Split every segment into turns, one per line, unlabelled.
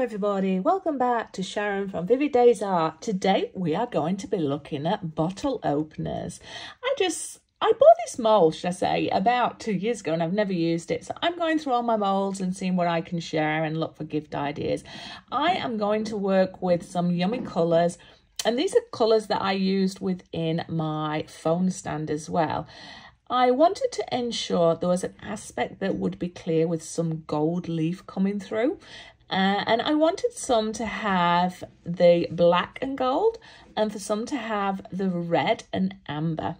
everybody, welcome back to Sharon from Vivid Days Art. Today we are going to be looking at bottle openers. I just, I bought this mould, should I say, about two years ago and I've never used it. So I'm going through all my moulds and seeing what I can share and look for gift ideas. I am going to work with some yummy colours and these are colours that I used within my phone stand as well. I wanted to ensure there was an aspect that would be clear with some gold leaf coming through. Uh, and I wanted some to have the black and gold and for some to have the red and amber.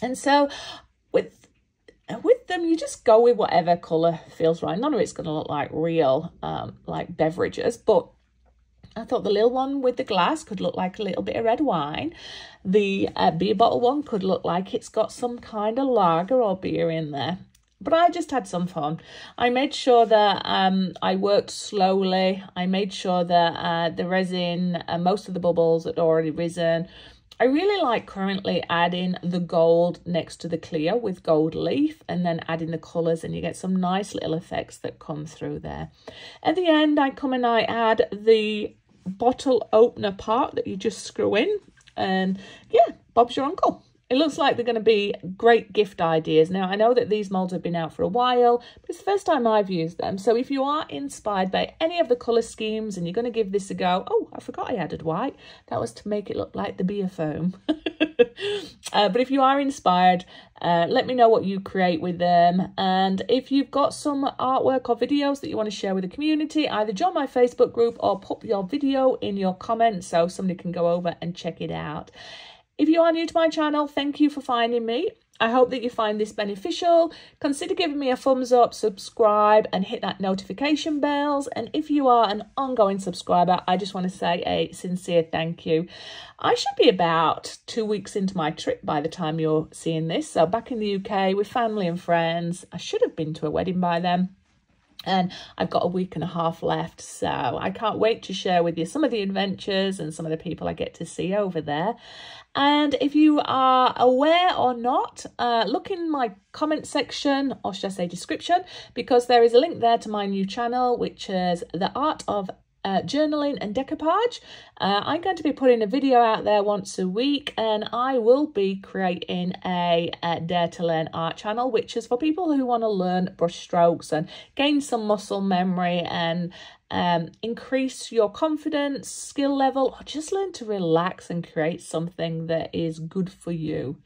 And so with with them, you just go with whatever colour feels right. None of it's going to look like real, um, like beverages, but I thought the little one with the glass could look like a little bit of red wine. The uh, beer bottle one could look like it's got some kind of lager or beer in there but I just had some fun. I made sure that um, I worked slowly. I made sure that uh, the resin, uh, most of the bubbles had already risen. I really like currently adding the gold next to the clear with gold leaf and then adding the colours and you get some nice little effects that come through there. At the end, I come and I add the bottle opener part that you just screw in and yeah, Bob's your uncle. It looks like they're going to be great gift ideas. Now, I know that these molds have been out for a while, but it's the first time I've used them. So if you are inspired by any of the colour schemes and you're going to give this a go, oh, I forgot I added white. That was to make it look like the beer foam. uh, but if you are inspired, uh, let me know what you create with them. And if you've got some artwork or videos that you want to share with the community, either join my Facebook group or put your video in your comments so somebody can go over and check it out. If you are new to my channel, thank you for finding me. I hope that you find this beneficial. Consider giving me a thumbs up, subscribe and hit that notification bells. And if you are an ongoing subscriber, I just want to say a sincere thank you. I should be about two weeks into my trip by the time you're seeing this. So back in the UK with family and friends. I should have been to a wedding by then and I've got a week and a half left so I can't wait to share with you some of the adventures and some of the people I get to see over there. And if you are aware or not uh, look in my comment section or should I say description because there is a link there to my new channel which is the art of uh, journaling and decoupage. Uh, I'm going to be putting a video out there once a week and I will be creating a, a Dare to Learn art channel which is for people who want to learn brush strokes and gain some muscle memory and um, increase your confidence, skill level, or just learn to relax and create something that is good for you.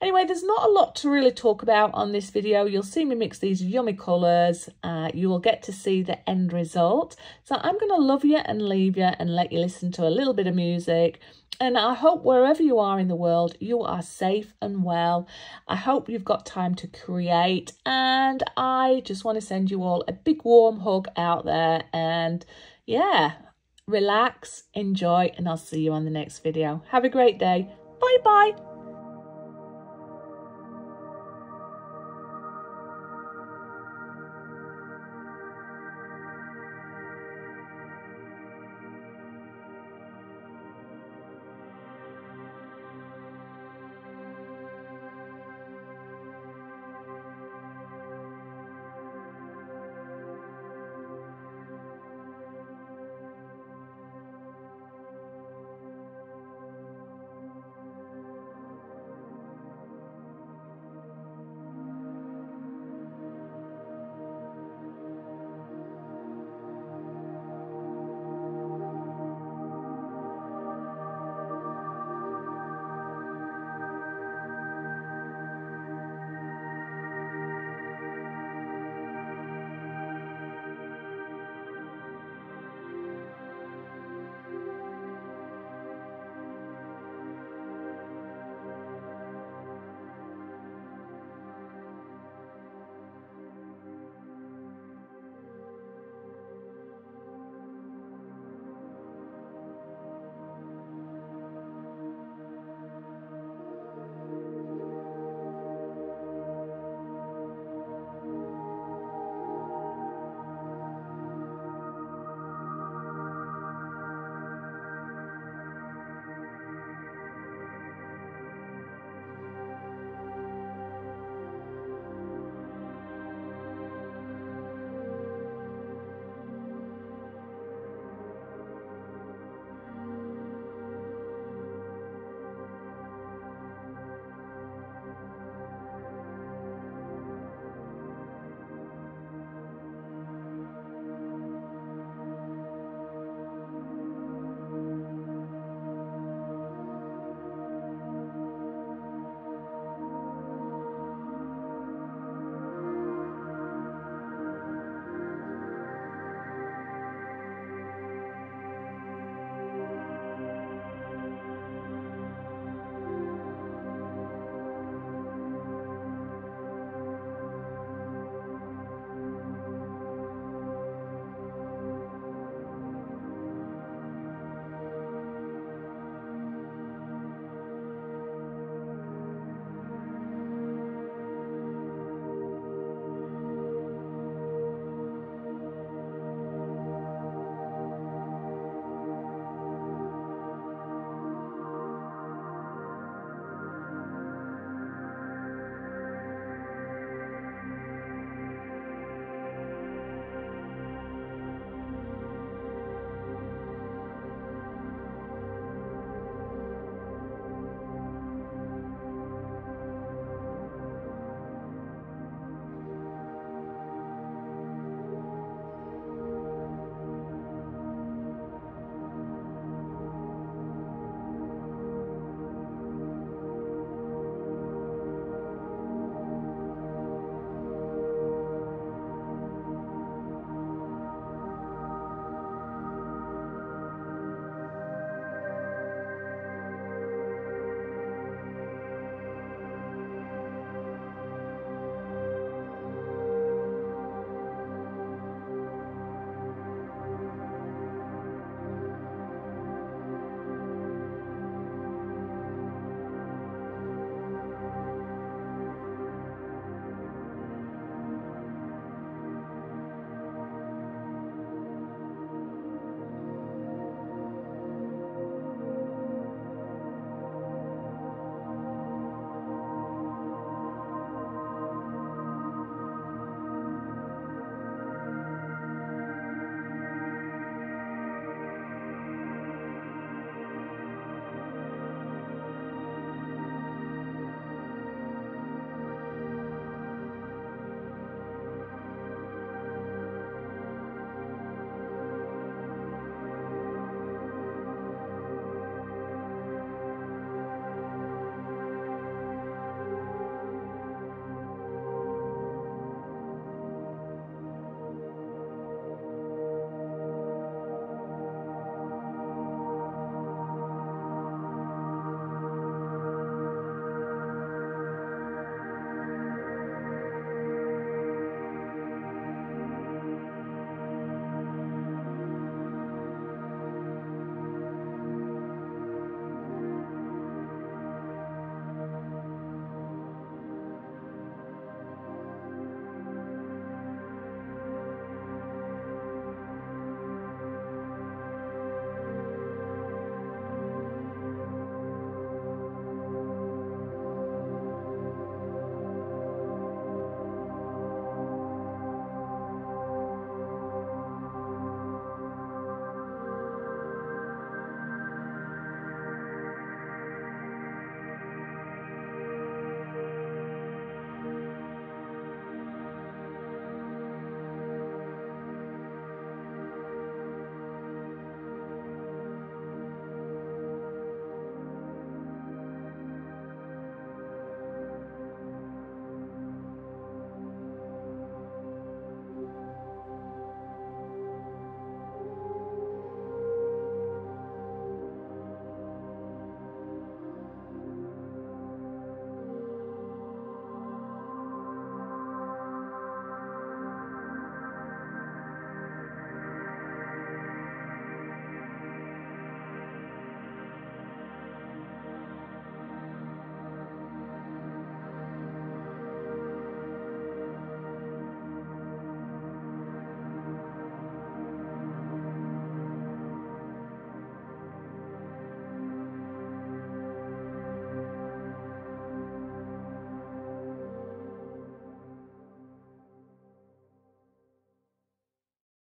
Anyway, there's not a lot to really talk about on this video. You'll see me mix these yummy colours. Uh, you will get to see the end result. So I'm going to love you and leave you and let you listen to a little bit of music. And I hope wherever you are in the world, you are safe and well. I hope you've got time to create. And I just want to send you all a big warm hug out there. And yeah, relax, enjoy, and I'll see you on the next video. Have a great day. Bye-bye.